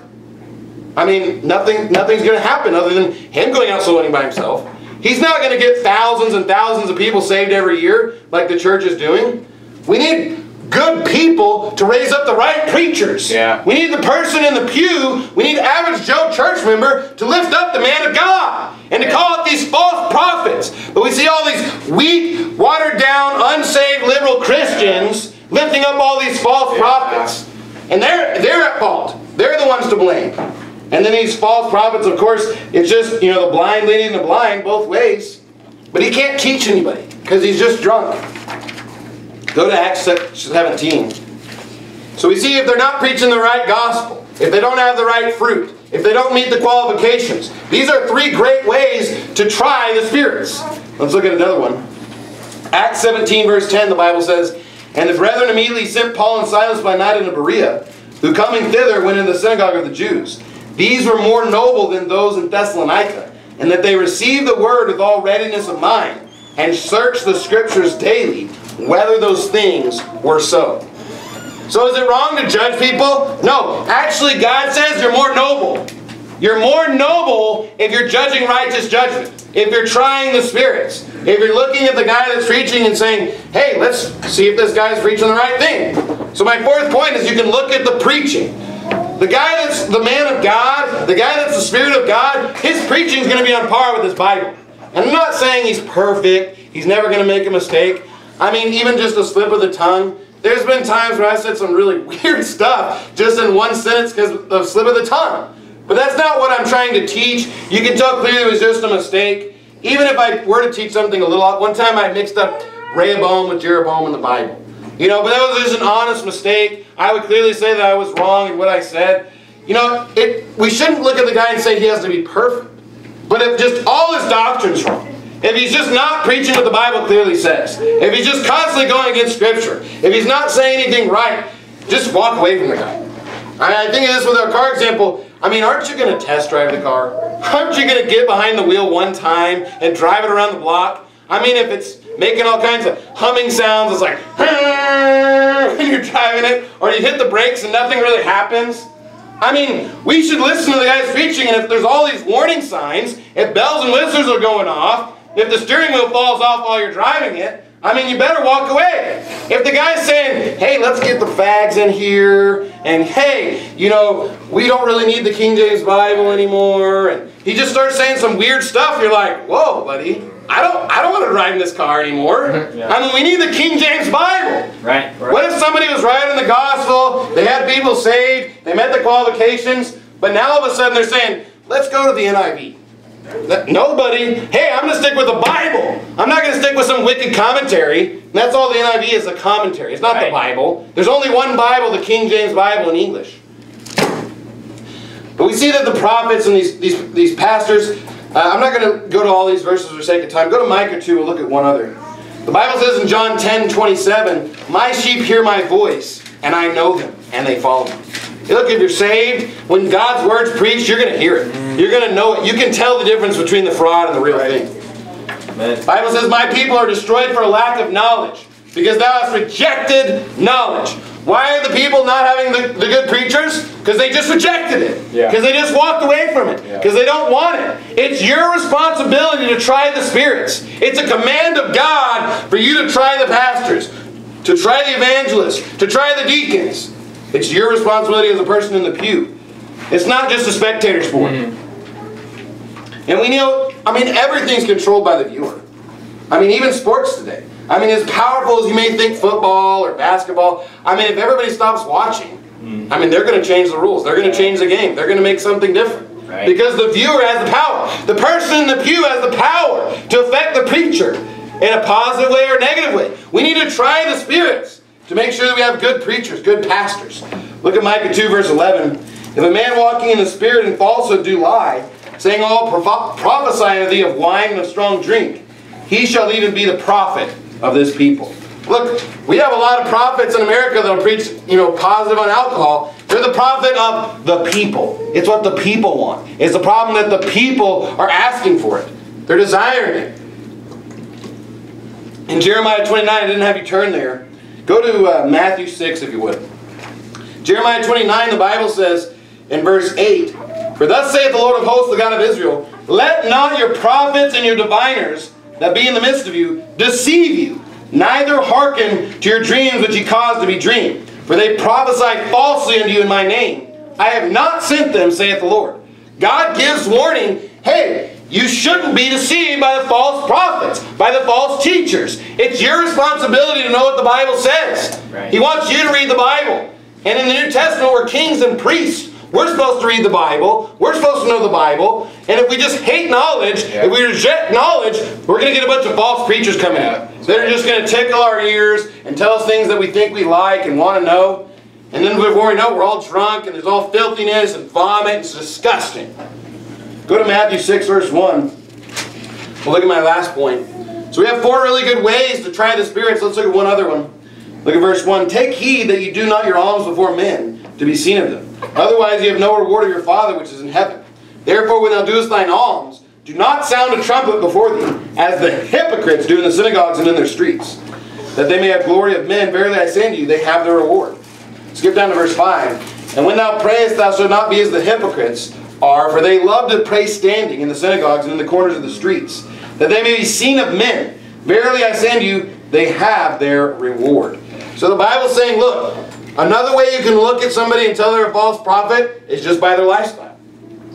I mean, nothing, nothing's going to happen other than him going out soul winning by himself. He's not going to get thousands and thousands of people saved every year like the church is doing. We need good people to raise up the right preachers. Yeah. We need the person in the pew, we need average Joe church member to lift up the man of God and to call out these false prophets. But we see all these weak, watered down, unsaved liberal Christians lifting up all these false prophets. And they're, they're at fault. They're the ones to blame. And then these false prophets, of course, it's just, you know, the blind leading the blind both ways. But he can't teach anybody because he's just drunk. Go to Acts 17. So we see if they're not preaching the right gospel, if they don't have the right fruit, if they don't meet the qualifications, these are three great ways to try the spirits. Let's look at another one. Acts 17, verse 10, the Bible says, And the brethren immediately sent Paul and Silas by night into Berea, who coming thither went in the synagogue of the Jews. These were more noble than those in Thessalonica, and that they received the word with all readiness of mind, and searched the scriptures daily, whether those things were so. So is it wrong to judge people? No. Actually, God says you're more noble. You're more noble if you're judging righteous judgment. If you're trying the spirits. If you're looking at the guy that's preaching and saying, hey, let's see if this guy's preaching the right thing. So my fourth point is you can look at the preaching. The guy that's the man of God, the guy that's the Spirit of God, his preaching is going to be on par with his Bible. And I'm not saying he's perfect, he's never going to make a mistake. I mean, even just a slip of the tongue. There's been times where I said some really [LAUGHS] weird stuff just in one sentence because of a slip of the tongue. But that's not what I'm trying to teach. You can tell clearly it was just a mistake. Even if I were to teach something a little, off, one time I mixed up Rehoboam with Jeroboam in the Bible. You know, but that was just an honest mistake. I would clearly say that I was wrong in what I said. You know, it, we shouldn't look at the guy and say he has to be perfect. But if just all his doctrine's wrong, if he's just not preaching what the Bible clearly says, if he's just constantly going against Scripture, if he's not saying anything right, just walk away from the guy. I think of this with our car example. I mean, aren't you going to test drive the car? [LAUGHS] Aren't you going to get behind the wheel one time and drive it around the block? I mean, if it's making all kinds of humming sounds, it's like, [LAUGHS] when you're driving it, or you hit the brakes and nothing really happens. I mean, we should listen to the guys preaching, and if there's all these warning signs, if bells and whistles are going off, if the steering wheel falls off while you're driving it, I mean, you better walk away. If the guy's saying, hey, let's get the fags in here, and hey, you know, we don't really need the King James Bible anymore, and he just starts saying some weird stuff, you're like, whoa, buddy, I don't, I don't want to drive in this car anymore. [LAUGHS] yeah. I mean, we need the King James Bible. Right, right. What if somebody was writing the gospel, they had people saved, they met the qualifications, but now all of a sudden they're saying, let's go to the NIV. Nobody. Hey, I'm going to stick with the Bible. I'm not going to stick with some wicked commentary. And that's all the NIV is a commentary. It's not right. the Bible. There's only one Bible, the King James Bible in English. But we see that the prophets and these, these, these pastors, Uh, I'm not going to go to all these verses for sake of time. Go to Micah 2. We'll look at one other. The Bible says in John 10, 27, My sheep hear my voice, and I know them, and they follow me. Look, if you're saved, when God's word's preached, you're going to hear it. You're going to know it. You can tell the difference between the fraud and the real thing. The Bible says, My people are destroyed for a lack of knowledge, because thou hast rejected knowledge. Why are the people not having the, the good preachers? Because they just rejected it. Because Yeah. they just walked away from it. Because they don't want it. It's your responsibility to try the spirits. It's a command of God for you to try the pastors, to try the evangelists, to try the deacons. It's your responsibility as a person in the pew. It's not just a spectator sport. Mm-hmm. And we know, I mean, everything's controlled by the viewer. I mean, even sports today. I mean, as powerful as you may think football or basketball, I mean, if everybody stops watching, mm-hmm. I mean, they're going to change the rules. They're going to change the game. They're going to make something different. Right. Because the viewer has the power. The person in the pew has the power to affect the preacher in a positive way or negative way. We need to try the spirits to make sure that we have good preachers, good pastors. Look at Micah 2, verse 11. If a man walking in the spirit and falsehood do lie, saying all proph- prophesy unto thee of wine and of strong drink, he shall even be the prophet of this people. Look, we have a lot of prophets in America that'll preach, you know, positive on alcohol. They're the prophet of the people. It's what the people want. It's the problem that the people are asking for it. They're desiring it. In Jeremiah 29, I didn't have you turn there. Go to uh, Matthew 6 if you would. Jeremiah 29, the Bible says in verse 8, For thus saith the Lord of hosts, the God of Israel, Let not your prophets and your diviners that be in the midst of you deceive you, neither hearken to your dreams which ye cause to be dreamed. For they prophesy falsely unto you in my name. I have not sent them, saith the Lord. God gives warning, hey, you shouldn't be deceived by the false prophets, by the false teachers. It's your responsibility to know what the Bible says. Right. He wants you to read the Bible. And in the New Testament, we're kings and priests. We're supposed to read the Bible. We're supposed to know the Bible. And if we just hate knowledge, Yeah. if we reject knowledge, we're going to get a bunch of false preachers coming Yeah. in. That are just going to tickle our ears and tell us things that we think we like and want to know. And then before we know we're all drunk and there's all filthiness and vomit. It's disgusting. Go to Matthew 6, verse 1. We'll look at my last point. So we have four really good ways to try the spirits. Let's look at one other one. Look at verse 1. Take heed that you do not your alms before men to be seen of them. Otherwise you have no reward of your Father which is in heaven. Therefore when thou doest thine alms, do not sound a trumpet before thee, as the hypocrites do in the synagogues and in their streets, that they may have glory of men. Verily I say unto you, they have their reward. Skip down to verse 5. And when thou prayest, thou shalt not be as the hypocrites are, for they love to pray standing in the synagogues and in the corners of the streets, that they may be seen of men. Verily I say unto you, they have their reward. So the Bible's saying, look, another way you can look at somebody and tell they're a false prophet is just by their lifestyle.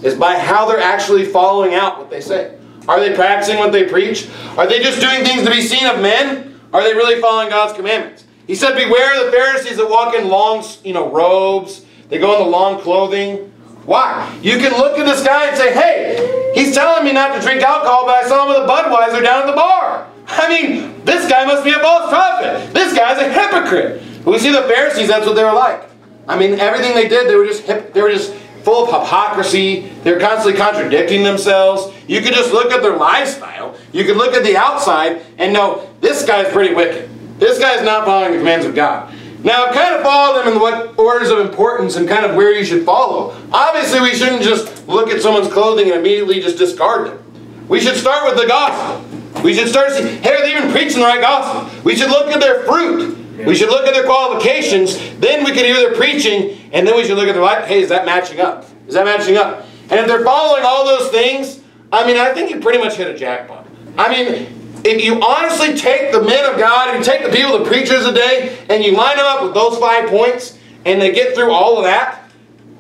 Is by how they're actually following out what they say. Are they practicing what they preach? Are they just doing things to be seen of men? Are they really following God's commandments? He said, Beware of the Pharisees that walk in long, you know, robes. They go in the long clothing. Why? You can look at this guy and say, hey, he's telling me not to drink alcohol, but I saw him with a Budweiser down at the bar. I mean, this guy must be a false prophet. This guy's a hypocrite. We see the Pharisees, that's what they were like. I mean, everything they did, they were just hip, they were just full of hypocrisy. They were constantly contradicting themselves. You could just look at their lifestyle. You could look at the outside and know this guy's pretty wicked. This guy's not following the commands of God. Now, kind of followed them in what orders of importance and kind of where you should follow. Obviously, we shouldn't just look at someone's clothing and immediately just discard them. We should start with the gospel. We should start seeing, hey, are they even preaching the right gospel? We should look at their fruit. We should look at their qualifications. Then we can hear their preaching, and then we should look at their life. Hey, is that matching up? Is that matching up? And if they're following all those things, I mean, I think you pretty much hit a jackpot. I mean, if you honestly take the men of God, and you take the people, the preachers a day, and you line them up with those five points, and they get through all of that,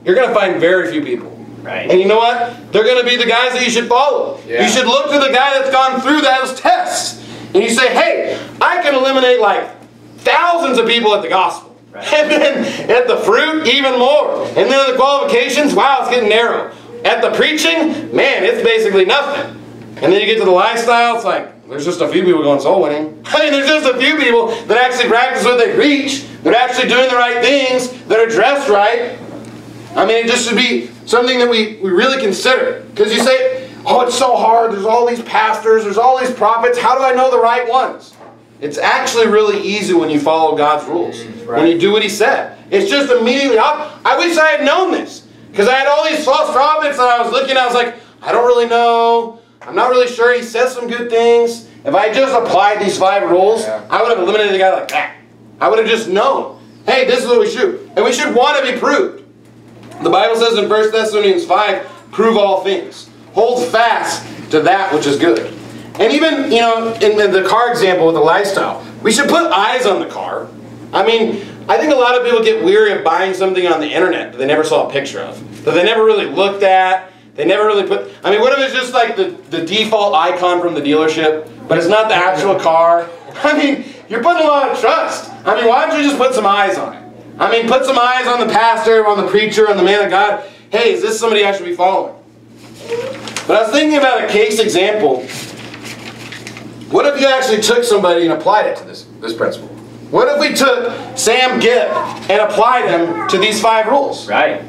you're going to find very few people. Right. And you know what? They're going to be the guys that you should follow. Yeah. You should look to the guy that's gone through those tests. And you say, hey, I can eliminate like thousands of people at the gospel. Right. [LAUGHS] And then at the fruit, even more. And then at the qualifications, wow, it's getting narrow. At the preaching, man, it's basically nothing. And then you get to the lifestyle, it's like, there's just a few people going soul winning. [LAUGHS] I mean, there's just a few people that actually practice what they preach, that are actually doing the right things, that are dressed right. I mean, it just should be something that we, we really consider. Because you say, oh, it's so hard. There's all these pastors, there's all these prophets. How do I know the right ones? It's actually really easy when you follow God's rules, right. when you do what He said. It's just immediately, I, I wish I had known this. Because I had all these false prophets and I was looking, I was like, I don't really know. I'm not really sure. He says some good things. If I just applied these five rules, Yeah. I would have eliminated the guy like that. I would have just known, hey, this is what we should. And we should want to be proved. The Bible says in 1 Thessalonians 5, prove all things. Hold fast to that which is good. And even, you know, in the- the car example with the lifestyle, we should put eyes on the car. I mean, I think a lot of people get weary of buying something on the internet that they never saw a picture of, that they never really looked at, they never really put. I mean, what if it's just like the, the default icon from the dealership, but it's not the actual car? [LAUGHS] I mean, you're putting a lot of trust. I mean, why don't you just put some eyes on it? I mean, put some eyes on the pastor, on the preacher, on the man of God. Hey, is this somebody I should be following? But I was thinking about a case example. What if you actually took somebody and applied it to this, this principle? What if we took Sam Gipp and applied him to these five rules? Right.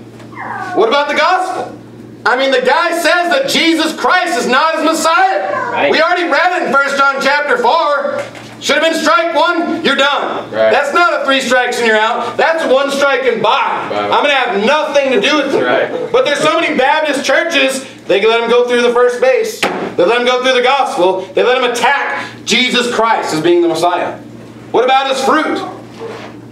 What about the gospel? I mean, the guy says that Jesus Christ is not his Messiah. Right. We already read it in 1 John chapter 4. Should have been strike one, you're done. Right. That's not a three strikes and you're out. That's one strike and bye. Wow. I'm going to have nothing to do with it. Right. But there's so many Baptist churches, they let him go through the first base. They let him go through the gospel. They let him attack Jesus Christ as being the Messiah. What about his fruit?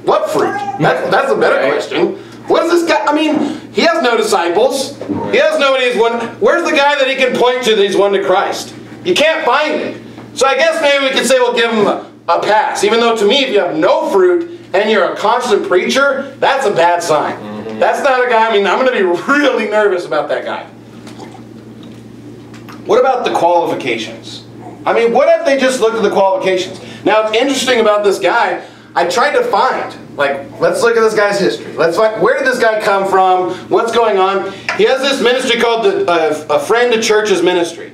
What fruit? That's, that's a better question. What is this guy? I mean, he has no disciples. He has nobody who's won. Where's the guy that he can point to that he's won to Christ? You can't find it. So I guess maybe we could say we'll give him a, a pass. Even though to me, if you have no fruit and you're a constant preacher, that's a bad sign. Mm-hmm. That's not a guy. I mean, I'm going to be [LAUGHS] really nervous about that guy. What about the qualifications? I mean, what if they just looked at the qualifications? Now, it's interesting about this guy. I tried to find, like, let's look at this guy's history. Let's find, where did this guy come from? What's going on? He has this ministry called the, uh, A Friend to Churches Ministry.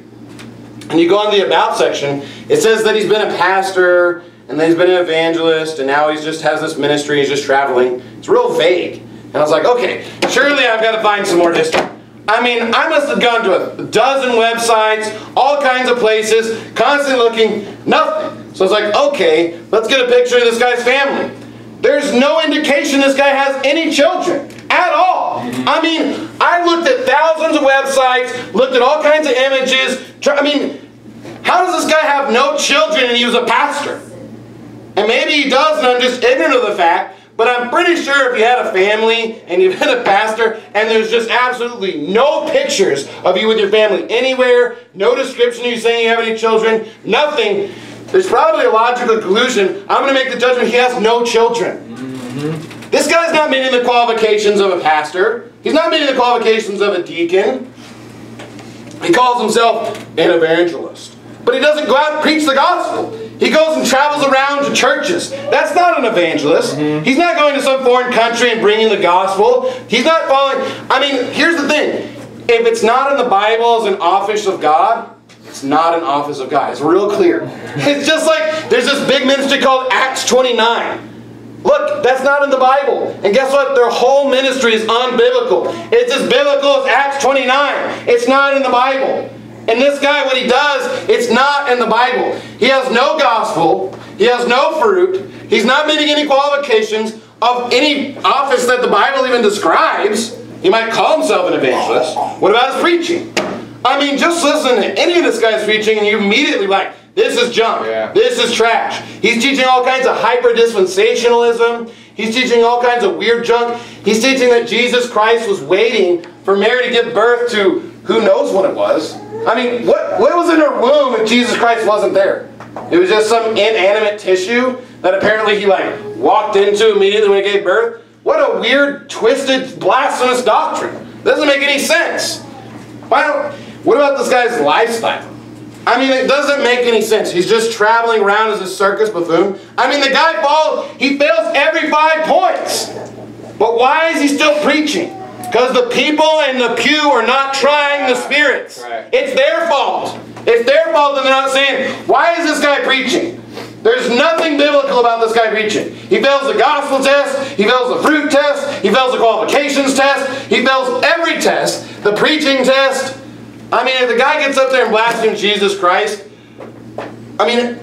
And you go on the About section, it says that he's been a pastor, and that he's been an evangelist, and now he just has this ministry, he's just traveling. It's real vague. And I was like, okay, surely I've got to find some more history. I mean, I must have gone to a dozen websites, all kinds of places, constantly looking, nothing. So I was like, okay, let's get a picture of this guy's family. There's no indication this guy has any children at all. Mm-hmm. I mean, I looked at thousands of websites, looked at all kinds of images. I mean, how does this guy have no children and he was a pastor? And maybe he does, and I'm just ignorant of the fact. But I'm pretty sure if you had a family and you've been [LAUGHS] a pastor and there's just absolutely no pictures of you with your family anywhere, no description of you saying you have any children, nothing, there's probably a logical conclusion. I'm going to make the judgment he has no children. This guy's not meeting the qualifications of a pastor. He's not meeting the qualifications of a deacon. He calls himself an evangelist. But he doesn't go out and preach the gospel. He goes and travels around to churches. That's not an evangelist. Mm-hmm. He's not going to some foreign country and bringing the gospel. He's not following. I mean, here's the thing. If it's not in the Bible as an office of God, it's not an office of God. It's real clear. It's just like there's this big ministry called Acts 29. Look, that's not in the Bible. And guess what? Their whole ministry is unbiblical. It's as biblical as Acts 29. It's not in the Bible. And this guy, what he does, it's not in the Bible. He has no gospel. He has no fruit. He's not meeting any qualifications of any office that the Bible even describes. He might call himself an evangelist. What about his preaching? I mean, just listen to any of this guy's preaching and you immediately like, this is junk. Yeah. This is trash. He's teaching all kinds of hyper dispensationalism. He's teaching all kinds of weird junk. He's teaching that Jesus Christ was waiting for Mary to give birth to who knows what it was. I mean, what, what was in her womb if Jesus Christ wasn't there? It was just some inanimate tissue that apparently he like walked into immediately when he gave birth. What a weird, twisted, blasphemous doctrine. Doesn't make any sense. Why don't, what about this guy's lifestyle? I mean, it doesn't make any sense. He's just traveling around as a circus buffoon. I mean, the guy falls, he fails every five points. But why is he still preaching? Because the people in the pew are not trying the spirits. It's their fault. It's their fault that they're not saying, why is this guy preaching? There's nothing biblical about this guy preaching. He fails the gospel test, he fails the fruit test, he fails the qualifications test, he fails every test, the preaching test. I mean, if the guy gets up there and blasphemes Jesus Christ, I mean,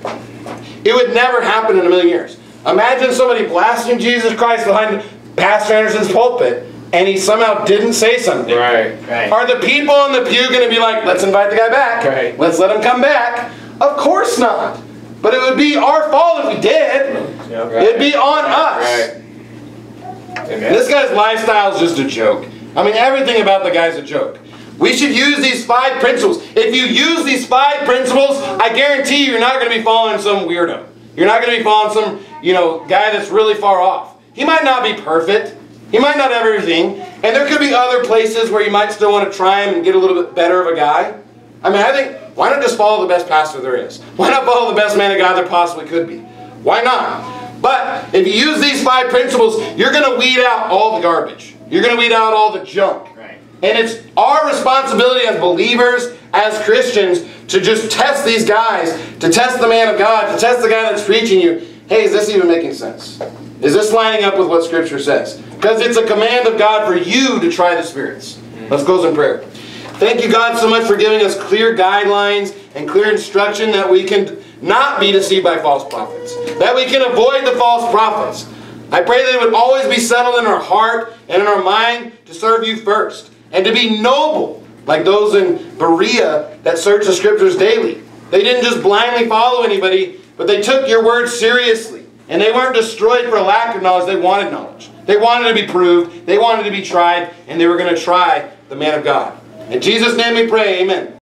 it would never happen in a million years. Imagine somebody blasting Jesus Christ behind Pastor Anderson's pulpit and he somehow didn't say something. Right, right. Are the people in the pew going to be like, let's invite the guy back? Right. Let's let him come back? Of course not. But it would be our fault if we did. Yep. It'd be on us. Right. This guy's lifestyle is just a joke. I mean, everything about the guy's a joke. We should use these five principles. If you use these five principles, I guarantee you, you're not going to be following some weirdo. You're not going to be following some, you know, guy that's really far off. He might not be perfect. He might not have everything. And there could be other places where you might still want to try him and get a little bit better of a guy. I mean, I think, why not just follow the best pastor there is? Why not follow the best man of God there possibly could be? Why not? But if you use these five principles, you're going to weed out all the garbage. You're going to weed out all the junk. And it's our responsibility as believers, as Christians, to just test these guys, to test the man of God, to test the guy that's preaching you. Hey, is this even making sense? Is this lining up with what Scripture says? Because it's a command of God for you to try the spirits. Let's close in prayer. Thank you, God, so much for giving us clear guidelines and clear instruction that we can not be deceived by false prophets, that we can avoid the false prophets. I pray that it would always be settled in our heart and in our mind to serve you first and to be noble, like those in Berea that search the scriptures daily. They didn't just blindly follow anybody, but they took your word seriously. And they weren't destroyed for a lack of knowledge, they wanted knowledge. They wanted to be proved, they wanted to be tried, and they were going to try the man of God. In Jesus' name we pray, amen.